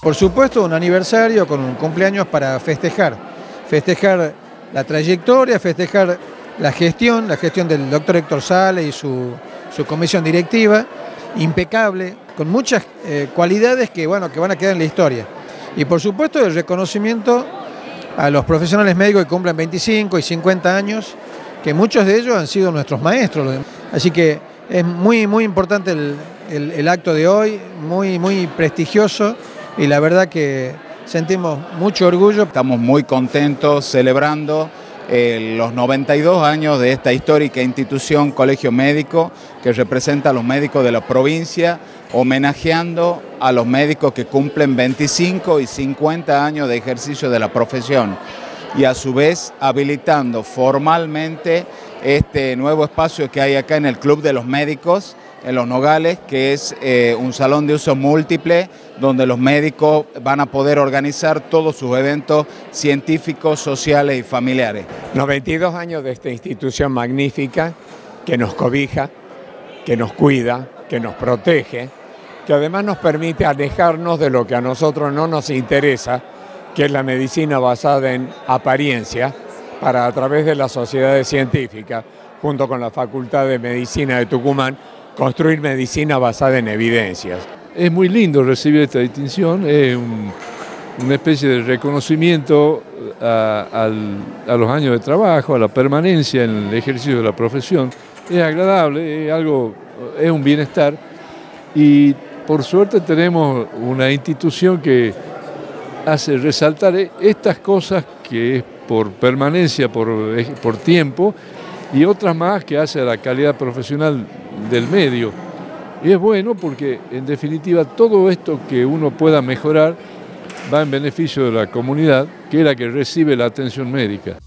Por supuesto, un aniversario con un cumpleaños para festejar, festejar la trayectoria, festejar la gestión, la gestión del doctor Héctor Sale y su, comisión directiva, impecable, con muchas eh, cualidades que, bueno, que van a quedar en la historia. Y por supuesto el reconocimiento a los profesionales médicos que cumplen 25 y 50 años, que muchos de ellos han sido nuestros maestros. Así que es muy, muy importante el, acto de hoy, muy, muy prestigioso y la verdad que sentimos mucho orgullo. Estamos muy contentos celebrando eh, los 92 años de esta histórica institución Colegio Médico que representa a los médicos de la provincia, homenajeando a los médicos que cumplen 25 y 50 años de ejercicio de la profesión y a su vez habilitando formalmente este nuevo espacio que hay acá en el Club de los Médicos, en Los Nogales, que es eh, un salón de uso múltiple donde los médicos van a poder organizar todos sus eventos científicos, sociales y familiares. 92 años de esta institución magnífica que nos cobija, que nos cuida, que nos protege, que además nos permite alejarnos de lo que a nosotros no nos interesa, que es la medicina basada en apariencia, para a través de las sociedades científicas, junto con la Facultad de Medicina de Tucumán, construir medicina basada en evidencias. Es muy lindo recibir esta distinción, es una especie de reconocimiento a, los años de trabajo, a la permanencia en el ejercicio de la profesión. Es agradable, es algo, es un bienestar y por suerte tenemos una institución que hace resaltar estas cosas que es por permanencia, por, por tiempo, y otras más que hace a la calidad profesional del medio. Y es bueno porque, en definitiva, todo esto que uno pueda mejorar va en beneficio de la comunidad, que es la que recibe la atención médica.